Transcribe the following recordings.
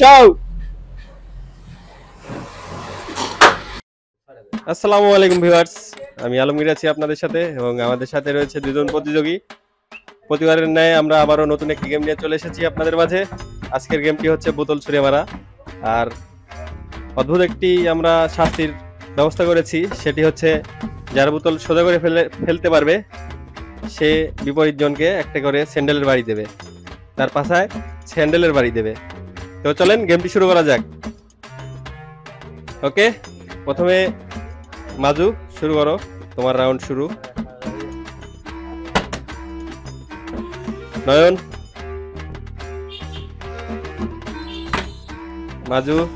চাও আসসালামু আলাইকুম ভিউয়ার্স। আমি আলমগীর আছি আপনাদের সাথে এবং আমাদের সাথে রয়েছে দুজন প্রতিযোগী। প্রতিবারের ন্যায় আমরা আবারও নতুন একটি গেম নিয়ে চলে এসেছি আপনাদের মাঝে। আজকের গেমটি হচ্ছে বোতল ছুঁড়ে মারা। আর অদ্ভুত একটি আমরা শাস্তির ব্যবস্থা করেছি। সেটি হচ্ছে, যার বোতল সোজা করে ফেলে, ফেলতে পারবে, সে বিপরীত জনকে একটা করে স্যান্ডেলের বাড়ি দেবে। তার পাশায় স্যান্ডেলের বাড়ি দেবে। তো চলেন গেমটি শুরু করা যাক। ওকে প্রথমে মাজু, শুরু করো। তোমার রাউন্ড শুরু। নয়ন। মাজু।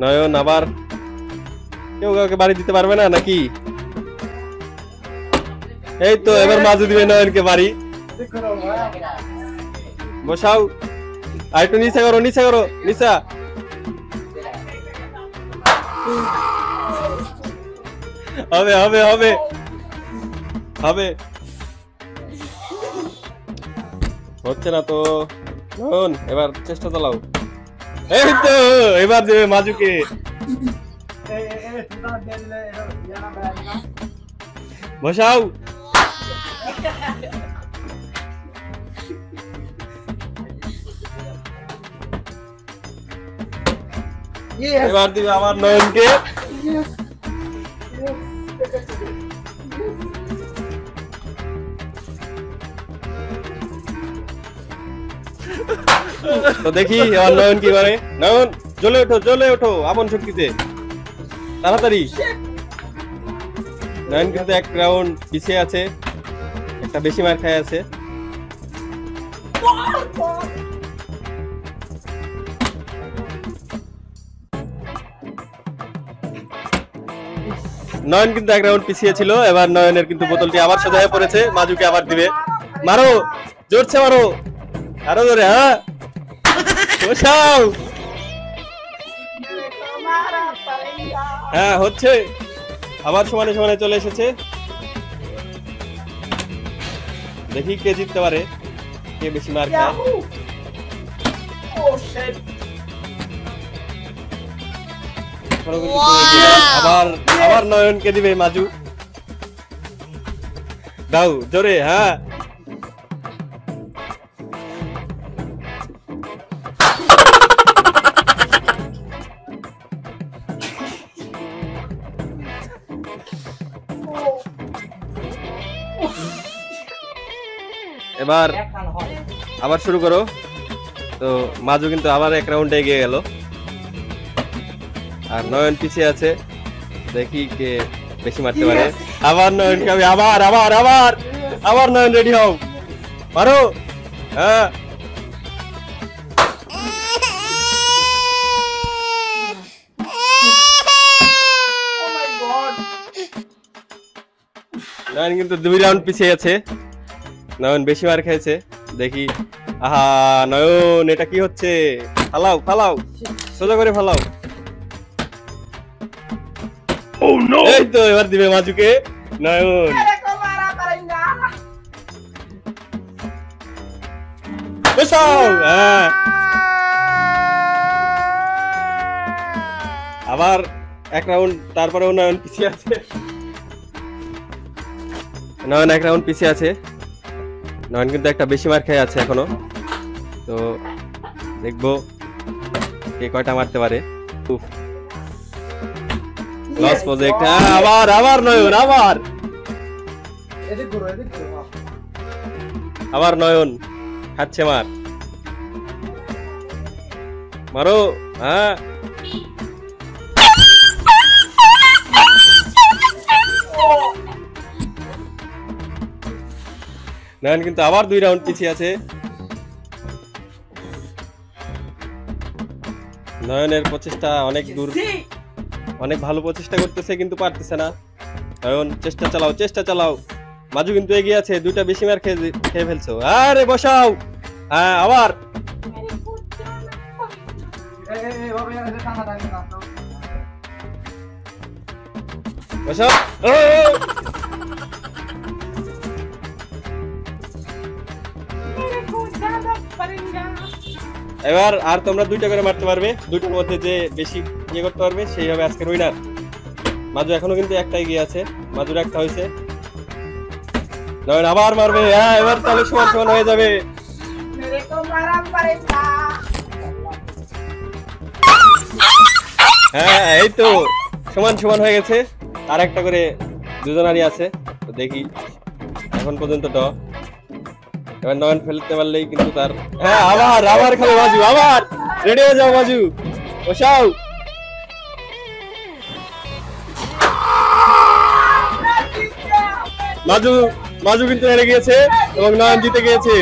নয়ন, আবার। কেউ কাউকে বাড়ি দিতে পারবে না, নাকি? এই তো, এবার মাজু দিবে নয়নকে বাড়ি। বসাও। আর একটু নিচে করো নিচে করো, নিচা। হবে হবে হবে। হবে। হচ্ছে না তো। নয়ন এবার চেষ্টা চালাও। এই তো, এবার দেবে মাজুকে বসাও। এবার দিবে আমার নয়নকে। তো দেখি আমার নয়ন কি করে। নয়ন জ্বলে ওঠো জ্বলে ওঠো আপন শক্তিতে। তাড়াতাড়ি। নয়ন কিন্তু এক রাউন্ড পিছিয়ে আছে। একটা বেশি মার খায় আছে। নয়ন কিন্তু এক রাউন্ড পিছিয়ে ছিল। এবার নয়নের কিন্তু বোতলটি আবার সোজা হয়ে পড়েছে। মাজুকে আবার দিবে। মারো! জোরছে মারো! আরও জোরে হ্যাঁ? হ্যাঁ হচ্ছে। আবার সমানে সমানে চলে এসেছে। দেখি কে জিততে পারে, কে বেশি মার খায় দিলে। আবার আবার নয়নকে দিবে মাজু দাও জোরে হ্যাঁ। এবার আবার শুরু করো। তো মাজু কিন্তু আবার এক রাউন্ডে এগিয়ে গেল। আর নয়ন পিছিয়ে আছে। দেখি কে বেশি মারতে পারে। আবার নয়ন খাবে আবার আবার আবার আবার নয়ন রেডি হও। পারো হ্যাঁ। নয়ন কিন্তু দুই রাউন্ড পিছিয়ে আছে। নয়ন বেশি মার খেয়েছে। দেখি। আহা নয়ন এটা কি হচ্ছে? ফালাও ফালাও। সোজা করে ফালাও। এই তো এবার দিবে মাজুকে নয়ন হ্যাঁ আবার এক রাউন্ড তারপরেও নয়ন পিছিয়ে আছে। নয়ন এক রাউন্ড পিছিয়ে আছে। নয়ন কিন্তু একটা বেশি মার খেয়ে আছে এখনও। তো দেখব কে কয়টা মারতে পারে। উফ। লস প্রজেক্ট হ্যাঁ আবার আবার নয়ন আবার আবার নয়ন খাচ্ছে মার মারো হ্যাঁ নয়ন কিন্তু আবার দুই রাউন্ড পিছিয়ে আছে। নয়নের প্রচেষ্টা অনেক দূর। অনেক ভালো প্রচেষ্টা করতেছে কিন্তু পারতেছে না। কারণ চেষ্টা চালাও চেষ্টা চালাও। মাজু কিন্তু এগিয়ে আছে, দুইটা বেশি মার খেয়ে খেয়ে ফেলছো। আরে বসাও! হ্যাঁ আবার! বসাও! এবার আর তোমরা দুইটা করে মারতে পারবে, দুইটার মধ্যে যে বেশি ইয়ে করতে পারবে সেইভাবে আজকে আজকের উইনার মাজু এখনও কিন্তু একটাই গিয়ে আছে মাজুর একটা হয়েছে। আবার মারবে হ্যাঁ এবার তাহলে সমান সমান হয়ে যাবে। হ্যাঁ এই তো সমান সমান হয়ে গেছে। আর একটা করে দুজনারই আছে, তো দেখি। এখন পর্যন্ত ড এবার নয়ন ফেলতে পারলেই কিন্তু তার হ্যাঁ আবার আবার খেলো বাজু আবার! রেডি হয়ে যাও বাজু! বসাও! মাজু মাজু কিন্তু হেরে গিয়েছে এবং নয়ন জিতে গিয়েছে।